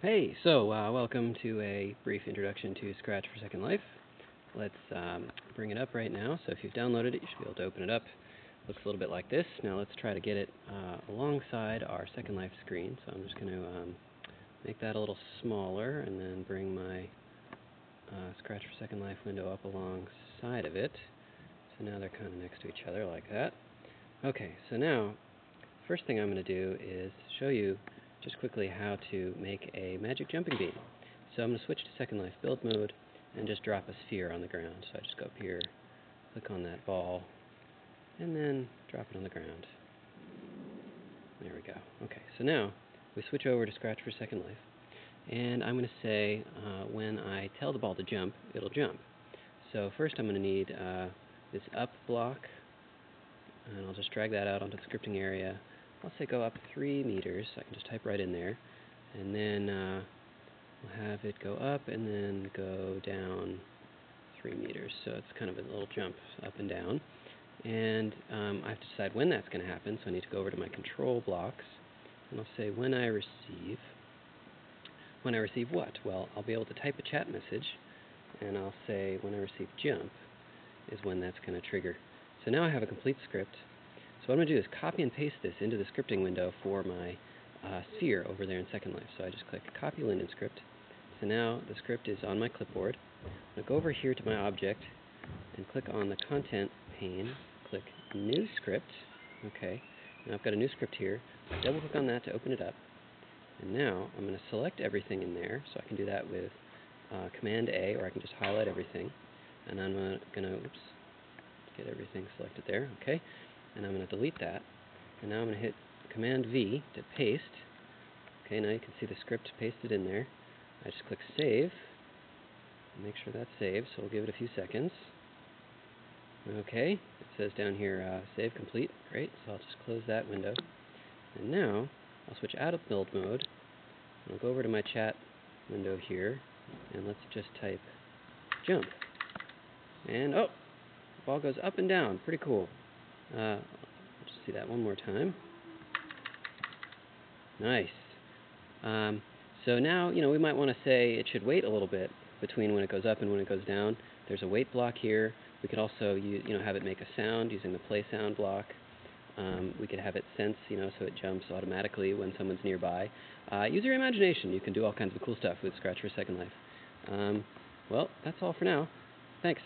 Hey, so uh, welcome to a brief introduction to Scratch for Second Life. Let's um, bring it up right now. So if you've downloaded it, you should be able to open it up. Looks a little bit like this. Now let's try to get it uh, alongside our Second Life screen. So I'm just going to um, make that a little smaller and then bring my uh, Scratch for Second Life window up alongside of it. So now they're kind of next to each other like that. Okay, so now first thing I'm going to do is show you just quickly how to make a magic jumping bean. So I'm going to switch to Second Life build mode and just drop a sphere on the ground. So I just go up here, click on that ball, and then drop it on the ground. There we go. Okay, so now we switch over to Scratch for Second Life. And I'm going to say uh, when I tell the ball to jump, it'll jump. So first I'm going to need uh, this up block, and I'll just drag that out onto the scripting area I'll say go up three meters. I can just type right in there. And then uh, we'll have it go up and then go down three meters. So it's kind of a little jump up and down. And um, I have to decide when that's going to happen. So I need to go over to my control blocks. And I'll say when I receive. When I receive what? Well, I'll be able to type a chat message. And I'll say when I receive jump is when that's going to trigger. So now I have a complete script so what I'm going to do is copy and paste this into the scripting window for my uh, sphere over there in Second Life. So I just click Copy Linden Script. So now the script is on my clipboard. I'm go over here to my object and click on the Content pane. Click New Script. Okay. Now I've got a new script here. Double click on that to open it up. And now I'm going to select everything in there. So I can do that with uh, Command A, or I can just highlight everything. And I'm uh, going to, oops, get everything selected there. Okay and I'm going to delete that. And now I'm going to hit Command V to paste. Okay, now you can see the script pasted in there. I just click Save. Make sure that's saved, so we'll give it a few seconds. Okay, it says down here, uh, Save Complete. Great, so I'll just close that window. And now, I'll switch out of build mode. I'll go over to my chat window here, and let's just type jump. And, oh, the ball goes up and down. Pretty cool. Uh, let's see that one more time. Nice. Um, so now, you know, we might want to say it should wait a little bit between when it goes up and when it goes down. There's a wait block here. We could also, you know, have it make a sound using the play sound block. Um, we could have it sense, you know, so it jumps automatically when someone's nearby. Uh, use your imagination. You can do all kinds of cool stuff with Scratch for Second Life. Um, well, that's all for now. Thanks.